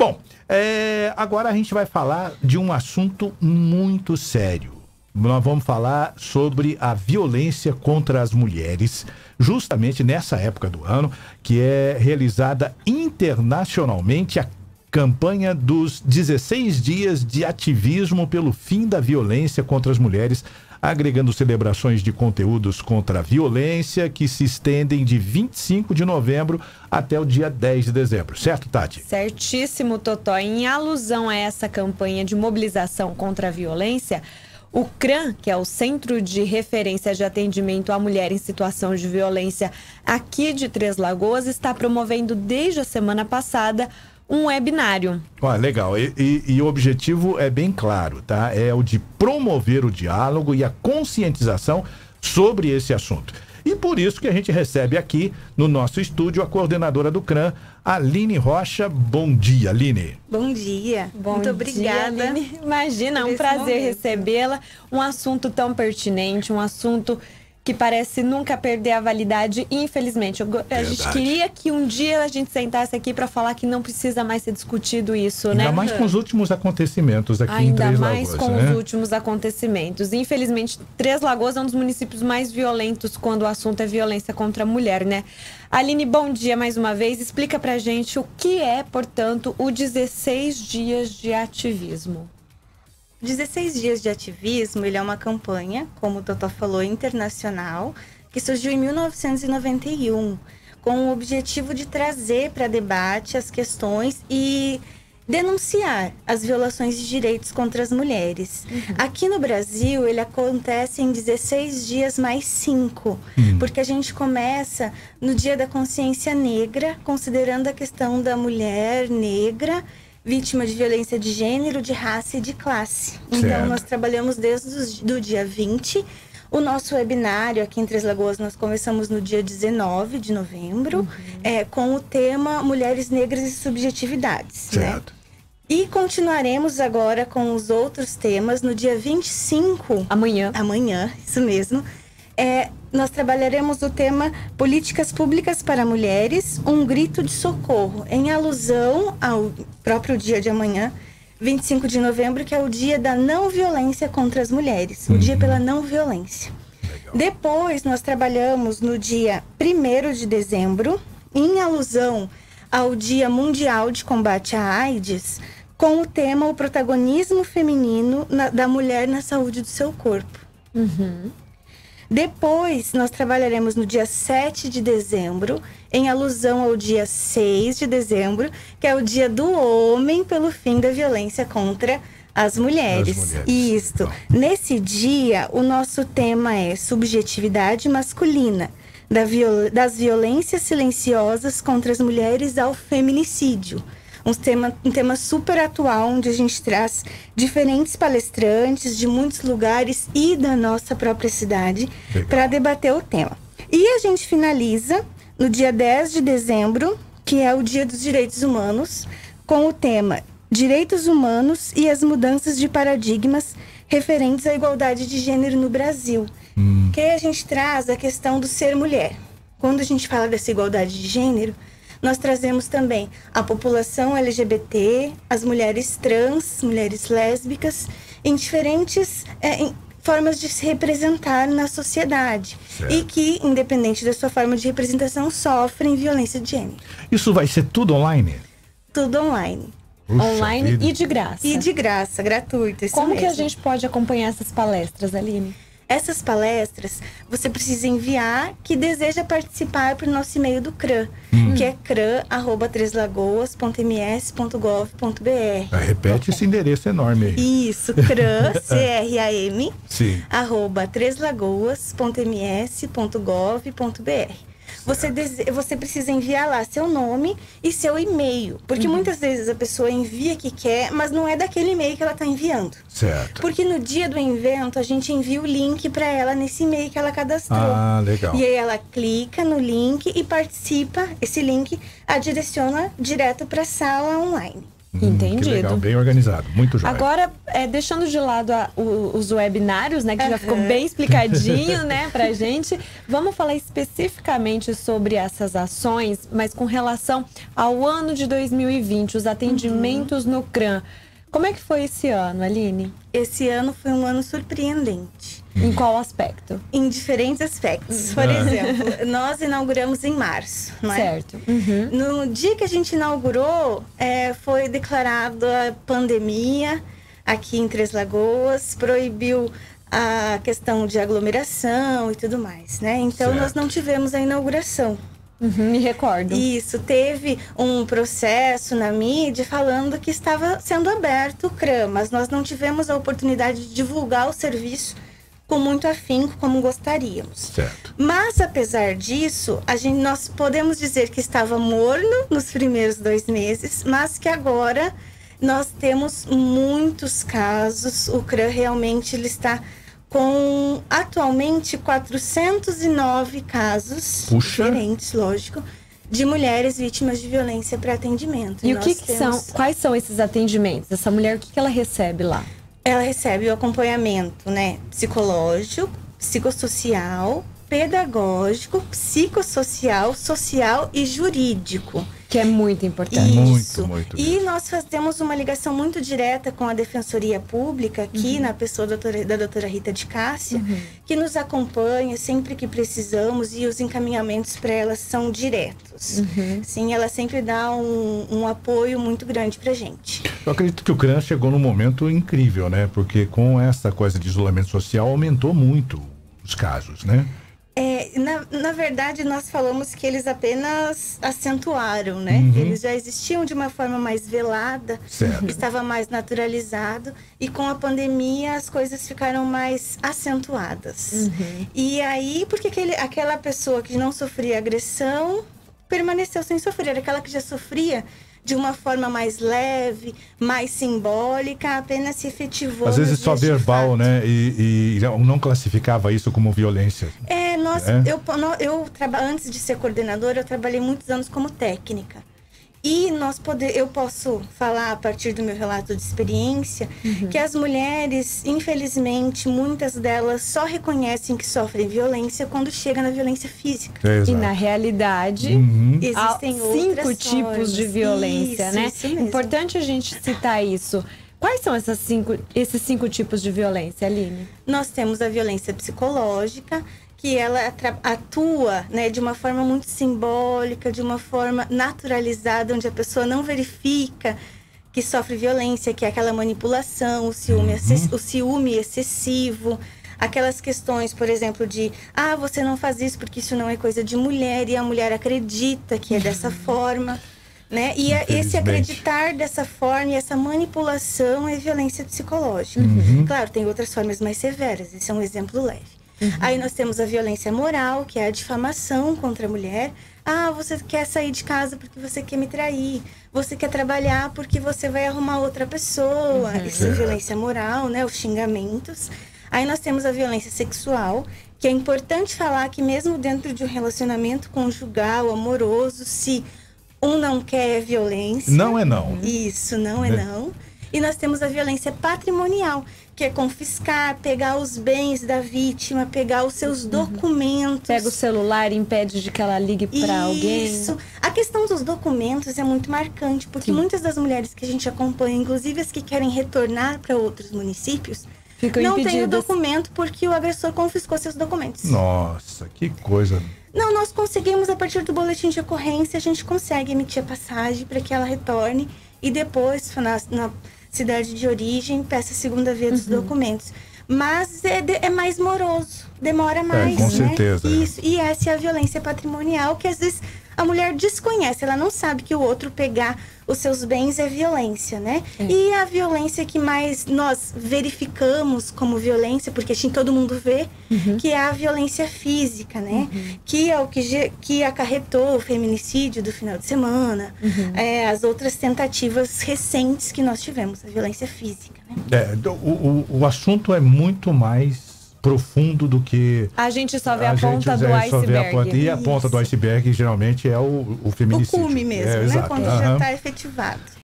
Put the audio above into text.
Bom, é, agora a gente vai falar de um assunto muito sério. Nós vamos falar sobre a violência contra as mulheres, justamente nessa época do ano, que é realizada internacionalmente a campanha dos 16 dias de ativismo pelo fim da violência contra as mulheres agregando celebrações de conteúdos contra a violência que se estendem de 25 de novembro até o dia 10 de dezembro. Certo, Tati? Certíssimo, Totó. Em alusão a essa campanha de mobilização contra a violência, o CRAM, que é o Centro de Referência de Atendimento à Mulher em Situação de Violência aqui de Três Lagoas, está promovendo desde a semana passada um webinário. Ah, legal. E, e, e, o objetivo é bem claro, tá? É o de promover o diálogo e a conscientização sobre esse assunto. E por isso que a gente recebe aqui no nosso estúdio a coordenadora do CRAM, Aline Rocha. Bom dia, Aline. Bom dia. Bom Muito obrigada. Dia, Aline. Imagina, é um prazer recebê-la. Um assunto tão pertinente, um assunto que parece nunca perder a validade, infelizmente. Eu, a gente queria que um dia a gente sentasse aqui para falar que não precisa mais ser discutido isso, Ainda né? Ainda mais com os últimos acontecimentos aqui Ainda em Três Lagoas. Ainda mais com né? os últimos acontecimentos. Infelizmente, Três Lagoas é um dos municípios mais violentos quando o assunto é violência contra a mulher, né? Aline, bom dia mais uma vez. Explica pra gente o que é, portanto, o 16 dias de ativismo. 16 dias de ativismo, ele é uma campanha, como o Totó falou, internacional, que surgiu em 1991, com o objetivo de trazer para debate as questões e denunciar as violações de direitos contra as mulheres. Uhum. Aqui no Brasil, ele acontece em 16 dias mais 5, uhum. porque a gente começa no Dia da Consciência Negra, considerando a questão da mulher negra vítima de violência de gênero, de raça e de classe. Então, certo. Nós trabalhamos desde o dia 20. O nosso webinário aqui em Três Lagoas nós começamos no dia 19 de novembro, uhum. é, com o tema Mulheres Negras e Subjetividades. Né? Certo. Né? E continuaremos agora com os outros temas no dia 25. Amanhã. Amanhã, isso mesmo. É, nós trabalharemos o tema Políticas Públicas para Mulheres, um grito de socorro, em alusão ao próprio dia de amanhã, 25 de novembro, que é o dia da não violência contra as mulheres, uhum. o dia pela não violência. Legal. Depois, nós trabalhamos no dia 1 de dezembro, em alusão ao Dia Mundial de Combate à AIDS, com o tema O Protagonismo Feminino na, da Mulher na Saúde do Seu Corpo. Uhum. Depois, nós trabalharemos no dia 7 de dezembro, em alusão ao dia 6 de dezembro, que é o dia do homem pelo fim da violência contra as mulheres. As mulheres. Isto. Então. Nesse dia, o nosso tema é subjetividade masculina. Da viol das violências silenciosas contra as mulheres ao feminicídio um tema, um tema super atual, onde a gente traz diferentes palestrantes de muitos lugares e da nossa própria cidade para debater o tema. E a gente finaliza no dia 10 de dezembro, que é o Dia dos Direitos Humanos, com o tema Direitos Humanos e as Mudanças de Paradigmas referentes à igualdade de gênero no Brasil. Hum. Que a gente traz a questão do ser mulher. Quando a gente fala dessa igualdade de gênero, nós trazemos também a população LGBT, as mulheres trans, mulheres lésbicas, em diferentes é, em formas de se representar na sociedade certo. e que, independente da sua forma de representação, sofrem violência de gênero. Isso vai ser tudo online? Tudo online. Puxa online vida. e de graça. E de graça, gratuito. Como mesmo. que a gente pode acompanhar essas palestras, Aline? Essas palestras você precisa enviar que deseja participar para o nosso e-mail do CRAM, hum. que é cram@treslagoas.ms.gov.br. Ah, repete esse endereço enorme aí. Isso, CRAM, C-R-A-M, arroba treslagoas.ms.gov.br. Você, dese... você precisa enviar lá seu nome e seu e-mail. Porque uhum. muitas vezes a pessoa envia que quer, mas não é daquele e-mail que ela está enviando. Certo. Porque no dia do evento a gente envia o link para ela nesse e-mail que ela cadastrou. Ah, legal. E aí ela clica no link e participa. Esse link a direciona direto para a sala online. Entendido. Que legal, bem organizado, muito jóia. Agora, é, deixando de lado a- o- os webinários, né, que já ficou bem explicadinho, né, pra gente, vamos falar especificamente sobre essas ações, mas com relação ao ano de 2020, os atendimentos no CRAM. Como é que foi esse ano, Aline? Esse ano foi um ano surpreendente. Em qual aspecto? Em diferentes aspectos. Por Ah. exemplo, nós inauguramos em março, não é? Certo. Uhum. No dia que a gente inaugurou, é, foi declarada a pandemia aqui em Três Lagoas, proibiu a questão de aglomeração e tudo mais, né? Então nós Certo. não tivemos a inauguração. Uhum, me recordo. Isso, teve um processo na mídia falando que estava sendo aberto o CRAM, mas nós não tivemos a oportunidade de divulgar o serviço com muito afinco como gostaríamos. Certo. Mas apesar disso, a gente, nós podemos dizer que estava morno nos primeiros dois meses, mas que agora nós temos muitos casos. O CRAM realmente ele está com atualmente 409 casos Puxa. diferentes, lógico, de mulheres vítimas de violência para atendimento. E o nós que, que temos- são, quais são esses atendimentos? Essa mulher, o que, que ela recebe lá? Ela recebe o acompanhamento, né, psicológico, psicossocial, pedagógico, psicossocial, social e jurídico. Que é muito importante. Muito, Isso. muito E mesmo. nós fazemos uma ligação muito direta com a Defensoria Pública, aqui Uhum. na pessoa da doutora, da doutora Rita de Cássia, que nos acompanha sempre que precisamos e os encaminhamentos para ela são diretos. Uhum. Sim, ela sempre dá um, um apoio muito grande para gente. Eu acredito que o CRAN chegou num momento incrível, né? Porque com essa coisa de isolamento social aumentou muito os casos, né? É, na, na verdade, nós falamos que eles apenas acentuaram, né? Uhum. Eles já existiam de uma forma mais velada, Certo. estava mais naturalizado, e com a pandemia as coisas ficaram mais acentuadas. E aí, porque aquele, aquela pessoa que não sofria agressão permaneceu sem sofrer, aquela que já sofria de uma forma mais leve, mais simbólica, apenas se efetivou. Às vezes nos só verbal, né? E, e não classificava isso como violência. É, nós, É? eu, eu traba, antes de ser coordenadora, eu trabalhei muitos anos como técnica. E nós poder, eu posso falar a partir do meu relato de experiência que as mulheres, infelizmente, muitas delas só reconhecem que sofrem violência quando chega na violência física. É, E na realidade, Uhum. há Existem cinco outras tipos de formas. violência, Isso, né? isso mesmo. Importante a gente citar isso. Quais são essas cinco, esses cinco tipos de violência, Aline? Nós temos a violência psicológica, que ela atua né, de uma forma muito simbólica, de uma forma naturalizada, onde a pessoa não verifica que sofre violência, que é aquela manipulação, o ciúme, exce- o ciúme excessivo, aquelas questões, por exemplo, de ah, você não faz isso porque isso não é coisa de mulher, e a mulher acredita que é dessa forma. Né? E a- esse Infelizmente. acreditar dessa forma e essa manipulação é violência psicológica. Claro, tem outras formas mais severas, esse é um exemplo leve. Aí nós temos a violência moral, que é a difamação contra a mulher. Ah, você quer sair de casa porque você quer me trair. Você quer trabalhar porque você vai arrumar outra pessoa. Isso é violência moral, né? Os xingamentos. Aí nós temos a violência sexual, que é importante falar que mesmo dentro de um relacionamento conjugal, amoroso, se um não quer violência, Não é não. isso, não é Né? não. E nós temos a violência patrimonial, que é confiscar, pegar os bens da vítima, pegar os seus documentos. Pega o celular e impede de que ela ligue para alguém. Isso. A questão dos documentos é muito marcante, porque Sim. muitas das mulheres que a gente acompanha, inclusive as que querem retornar para outros municípios, Ficam não tem o documento porque o agressor confiscou seus documentos. Nossa, que coisa. Não, nós conseguimos, a partir do boletim de ocorrência, a gente consegue emitir a passagem para que ela retorne e depois, na, na cidade de origem, peça a segunda via Uhum. dos documentos. Mas é, de- é mais moroso, demora mais. com né? certeza, é. Isso. E essa é a violência patrimonial que às vezes a mulher desconhece, ela não sabe que o outro pegar os seus bens é violência, né? E a violência que mais nós verificamos como violência, porque assim todo mundo vê, que é a violência física, né? Que é o que, que acarretou o feminicídio do final de semana, é, as outras tentativas recentes que nós tivemos, a violência física, né? É, o, o, o assunto é muito mais profundo do que. A gente só vê a, gente ponta do é, vê a iceberg. ponta- e a ponta do iceberg geralmente é o, o O feminicídio. cume mesmo, É, né? exato. Quando já Aham. está efetivado.